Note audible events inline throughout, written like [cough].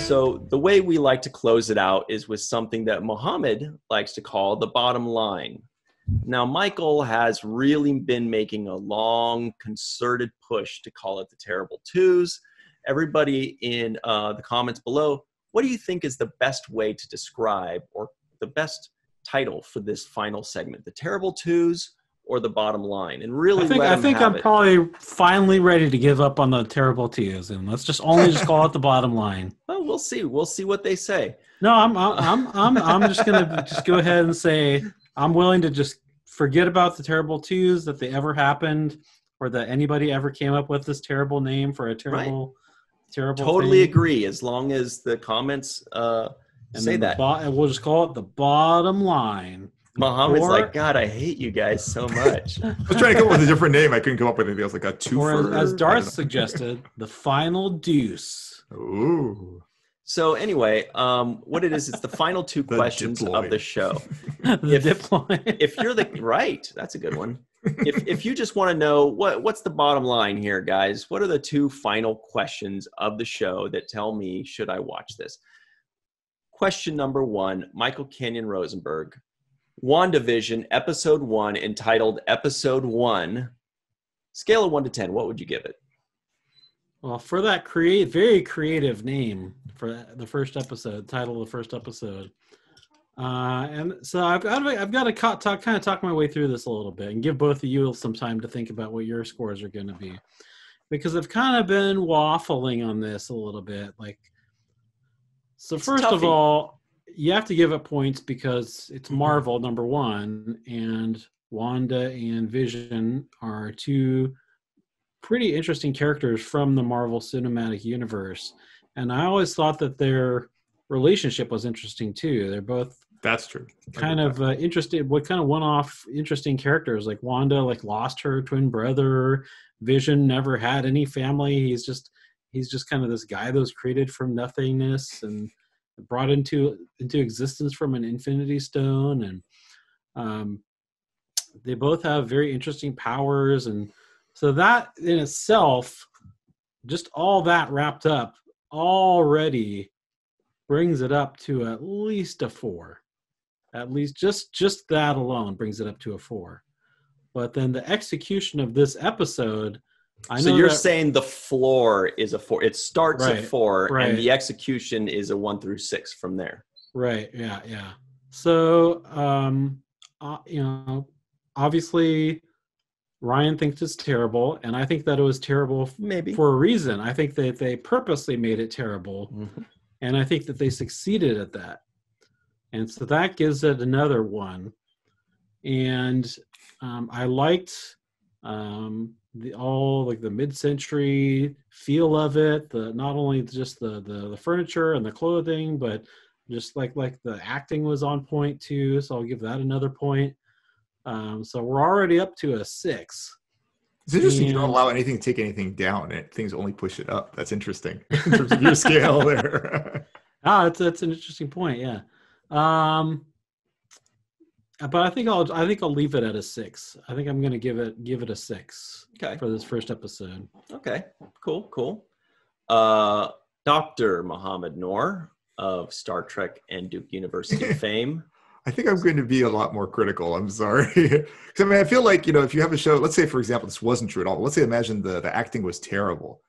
So the way we like to close it out is with something that Mohamed likes to call the bottom line. Now, Michael has really been making a long, concerted push to call it the terrible twos. Everybody in uh, the comments below, what do you think is the best way to describe or the best title for this final segment? The terrible twos or the bottom line? And really, I think, I think I'm it. probably finally ready to give up on the terrible twos, and let's just only just call it the bottom line. Well, we'll see. We'll see what they say. No, I'm I'm I'm I'm, I'm just gonna just go ahead and say I'm willing to just forget about the terrible twos that they ever happened, or that anybody ever came up with this terrible name for a terrible, terrible. Totally thing. agree. As long as the comments uh, And say the that. bo- and we'll just call it the bottom line. Mohamed's Or- like, God, I hate you guys so much. [laughs] I was trying to come up with a different name. I couldn't come up with anything else like a two. Or as, as Darth suggested, the final deuce. Ooh. So anyway, um, what it is, it's the final two [laughs] The questions of the show. [laughs] the If- diploid. If you're the right, that's a good one. If if you just want to know what what's the bottom line here, guys, what are the two final questions of the show that tell me should I watch this? Question number one, Michael Kenyon Rosenberg, WandaVision, episode one, entitled Episode One. Scale of one to ten, what would you give it? Well, for that create very creative name for the first episode, title of the first episode, uh, and so I've got to, I've got to talk, kind of talk my way through this a little bit and give both of you some time to think about what your scores are going to be, because I've kind of been waffling on this a little bit. Like, so It's first of all, you have to give it points because it's Marvel number one, and Wanda and Vision are two pretty interesting characters from the Marvel Cinematic Universe. And I always thought that their relationship was interesting too. They're both That's true. Kind of uh, interested, what kind of one-off interesting characters. Like Wanda, like lost her twin brother. Vision never had any family. He's just he's just kind of this guy that was created from nothingness and brought into into existence from an Infinity Stone. And um, they both have very interesting powers and so that in itself just all that wrapped up already brings it up to at least a four at least just just that alone brings it up to a four but then the execution of this episode i know so you're that- saying the floor is a four. It starts Right, at four, right. and the execution is a one through six from there. Right. Yeah. Yeah. So, um, uh, you know, obviously, Ryan thinks it's terrible, and I think that it was terrible Maybe. for a reason. I think that they purposely made it terrible, Mhm. and I think that they succeeded at that. And so that gives it another one. And um, I liked um, the all like the mid-century feel of it. The not only just the, the the furniture and the clothing, but just like like the acting was on point too. So I'll give that another point. Um, so we're already up to a six. It's interesting you don't allow anything to take anything down, and things only push it up. That's interesting [laughs] in terms of your scale there. [laughs] Ah, that's that's an interesting point. Yeah. Um, but I think I'll I think I'll leave it at a six. I think I'm gonna give it give it a six Okay. for this first episode. Okay. Cool. Cool. Uh, Dr. Mohamed Noor of Star Trek and Duke University [laughs] fame. I think I'm going to be a lot more critical. I'm sorry. [laughs] Because I mean, I feel like, you know, if you have a show, let's say, for example, this wasn't true at all. Let's say, imagine the, the acting was terrible.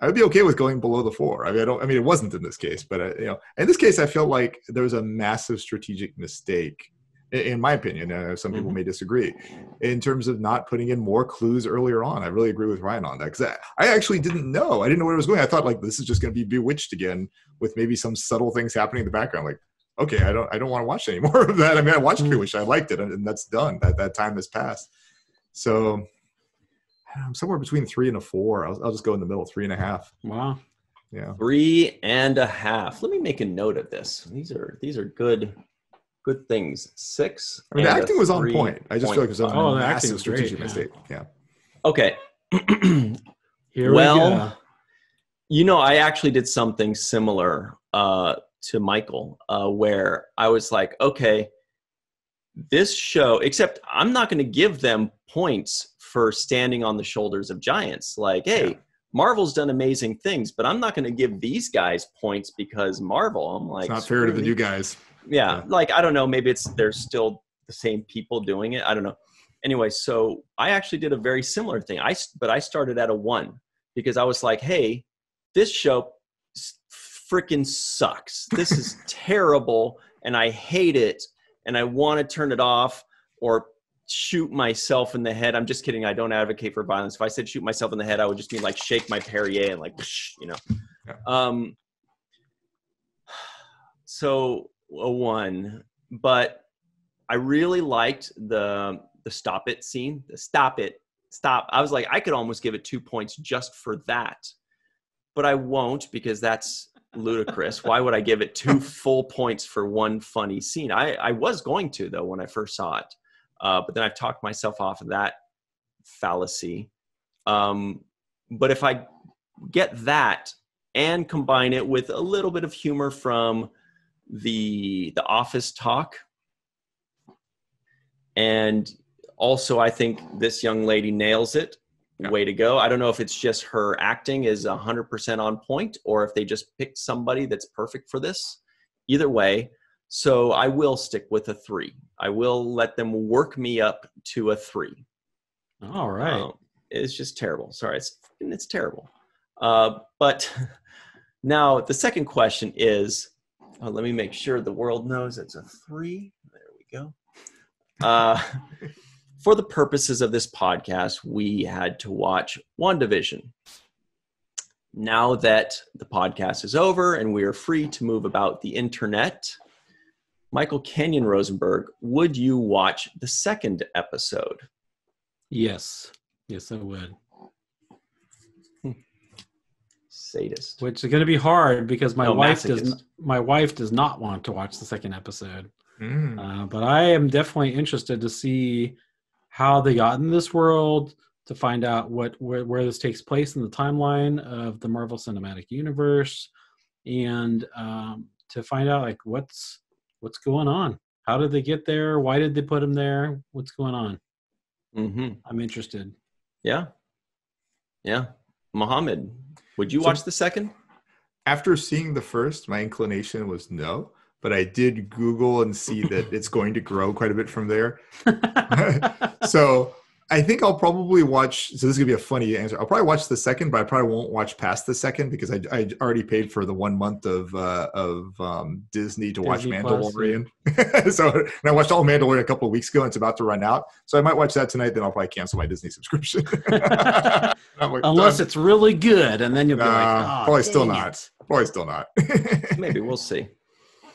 I would be okay with going below the four. I mean, I don't, I mean, it wasn't in this case, but, uh, you know, in this case, I feel like there was a massive strategic mistake, in, my opinion. Uh, some people Mhm. may disagree, in terms of not putting in more clues earlier on. I really agree with Ryan on that because I, I actually didn't know. I didn't know where it was going. I thought, like, this is just going to be bewitched again with maybe some subtle things happening in the background. Like, okay, I don't I don't want to watch any [laughs] more of that. I mean, I watched Mm. Bewitched, I liked it, and, and that's done. That that time has passed. So I'm somewhere between three and a four. I'll, I'll just go in the middle, three and a half. Wow. Yeah. Three and a half. Let me make a note of this. These are these are good good things. Six. I mean, the and a acting was on three point. I just feel like it was a Oh, the acting massive was great, strategic yeah. mistake. Yeah. Okay. Here well, we go. you know, I actually did something similar uh, to Michael, uh, where I was like, okay, this show, except I'm not going to give them points for standing on the shoulders of giants. Like, hey, Yeah. Marvel's done amazing things, but I'm not going to give these guys points because Marvel. I'm like, it's not fair to the new guys. yeah, Yeah. like I don't know, maybe it's they're still the same people doing it. I don't know. Anyway, so I actually did a very similar thing. I but I started at a one because I was like, hey, this show freaking sucks. This is [laughs] terrible, and I hate it, and I want to turn it off or shoot myself in the head. I'm just kidding. I don't advocate for violence. If I said shoot myself in the head, I would just mean like shake my Perrier and like, you know. Yeah. Um. So a one, but I really liked the the stop it scene. The stop it, stop. I was like, I could almost give it two points just for that, but I won't because that's ludicrous. Why would I give it two [laughs] full points for one funny scene? I I was going to though when I first saw it, uh, but then I've talked myself off of that fallacy. Um, but if I get that and combine it with a little bit of humor from the the office talk and also i think this young lady nails it Yeah. way to go i don't know if it's just her acting is 100% on point or if they just picked somebody that's perfect for this either way so i will stick with a three i will let them work me up to a three All right. um, it's just terrible. Sorry, it's it's terrible. Uh, but [laughs] now the second question is, uh, let me make sure the world knows it's a three. There we go. Uh, [laughs] for the purposes of this podcast, we had to watch WandaVision. Now that the podcast is over and we are free to move about the internet, Michael Kenyon Rosenberg, would you watch the second episode? yes. Yes, I would. Sadist. Which is going to be hard because my No, wife does. masochist. N- my wife does not want to watch the second episode. Mm. Uh, but I am definitely interested to see how they got in this world, to find out what where, where this takes place in the timeline of the Marvel Cinematic Universe, and um, to find out like what's what's going on. How did they get there? Why did they put him there? What's going on? Mm-hmm. I'm interested. Yeah. Yeah. Mohamed, would you So- watch the second? After seeing the first, my inclination was no, but I did Google and see that [laughs] it's going to grow quite a bit from there. [laughs] so I think I'll probably watch. So this is gonna be a funny answer. I'll probably watch the second, but I probably won't watch past the second because I, I already paid for the one month of uh, of um, Disney to watch Disney Plus, Mandalorian. [laughs] so and I watched all Mandalorian a couple of weeks ago, and it's about to run out. So I might watch that tonight. Then I'll probably cancel my Disney subscription. Like, Unless done. it's really good, and then you'll be like, oh, probably still dang not. it." probably still not. Maybe we'll see.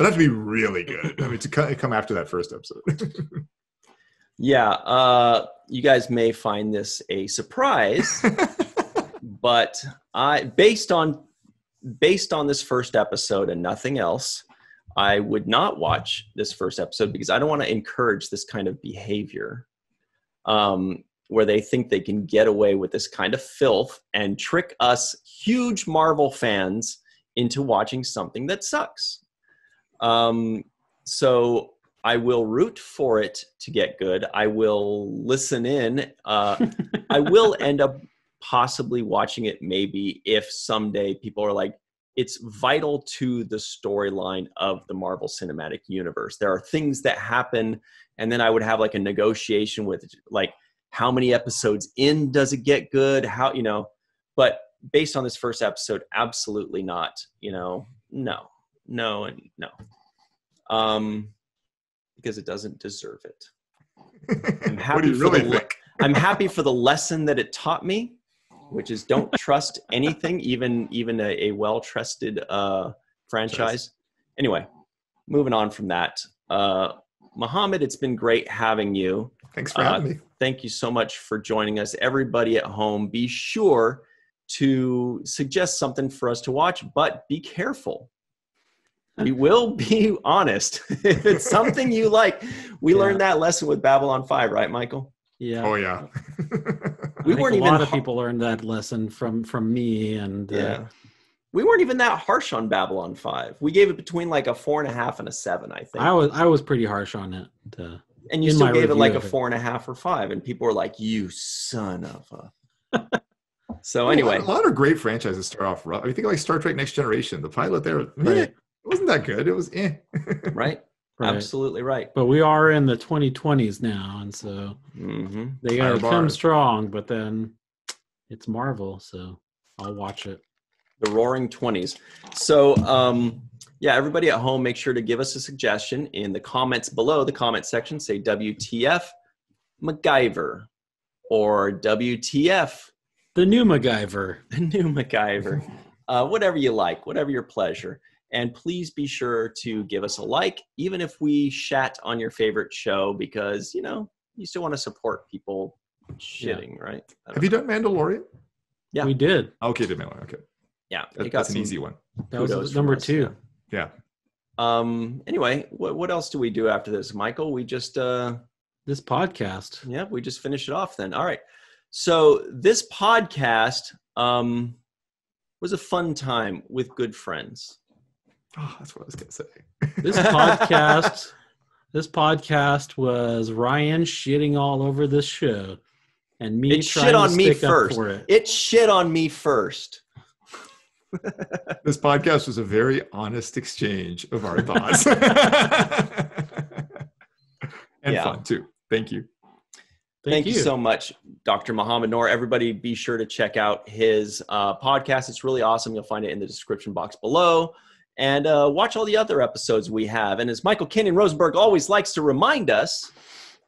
It'd have to be really good. I mean, to come after that first episode. [laughs] Yeah. Uh, you guys may find this a surprise, [laughs] but I based on based on this first episode and nothing else, I would not watch this first episode because I don't want to encourage this kind of behavior. Um, where they think they can get away with this kind of filth and trick us huge Marvel fans into watching something that sucks. Um, so I will root for it to get good. I will listen in. Uh, I will [laughs] end up possibly watching it maybe if someday people are like, it's vital to the storyline of the Marvel Cinematic Universe. There are things that happen, and then I would have like a negotiation with like how many episodes in does it get good? How you know? But based on this first episode, absolutely not. You know, no, no, and no. Um, because it doesn't deserve it. I'm [laughs] happy for really the le- [laughs] I'm happy for the lesson that it taught me, which is don't trust [laughs] anything, even even a, a well trusted uh, franchise. Anyway, moving on from that, uh, Mohamed, it's been great having you. Thanks for uh, having me. Thank you so much for joining us. Everybody at home, be sure to suggest something for us to watch, but be careful. [laughs] We will be honest. [laughs] if it's something you like, we Yeah. learned that lesson with Babylon 5, right, Michael? Yeah. Oh yeah. [laughs] We think weren't a even lot of har- people learned that lesson from from me and uh, Yeah. We weren't even that harsh on Babylon 5. We gave it between like a four and a half and a seven, I think. I was I was pretty harsh on it. Uh, and you still gave it like a four and a half or five. And people were like, you son of a. So A lot- anyway, a lot of great franchises start off rough. I mean, think like Star Trek: Next Generation. The pilot there, Right. It wasn't that good. It was eh. right? [laughs] Right. Absolutely right. But we are in the 2020s now, and so hmm they Higher gotta come bars. strong. But then it's Marvel, so I'll watch it. The Roaring Twenties. So, um, yeah, everybody at home, make sure to give us a suggestion in the comments below the comment section. Say WTF MacGyver or WTF The new MacGyver. [laughs] the new MacGyver, [laughs] uh, whatever you like, whatever your pleasure. And please be sure to give us a like, even if we shat on your favorite show, because you know you still want to support people shitting, right? I don't Have you done Mandalorian? Yeah. We did. Okay, did Mandalorian. Okay, yeah, That- that's an easy one. That was number us, two. yeah. Yeah. Um. Anyway, what what else do we do after this, Michael? We just uh, This podcast. yeah, we just finish it off then. All right. So this podcast um was a fun time with good friends. Oh, that's what I was gonna say. This [laughs] podcast. This podcast was Ryan shitting all over this show, and me It trying shit to on me stick up first. for it. It shit on me first. [laughs] this podcast was a very honest exchange of our thoughts [laughs] and Yeah. fun too. Thank you. Thank, you. so much, Dr. Mohamed Noor. Everybody, be sure to check out his uh, podcast. It's really awesome. You'll find it in the description box below and uh, watch all the other episodes we have. And as Michael Kenyon Rosenberg always likes to remind us,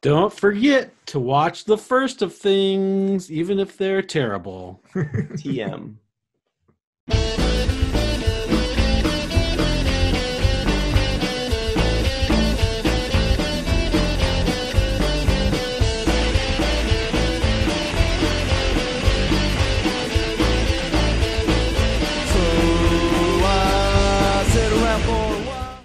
don't forget to watch the first of things, even if they're terrible. [laughs] TM.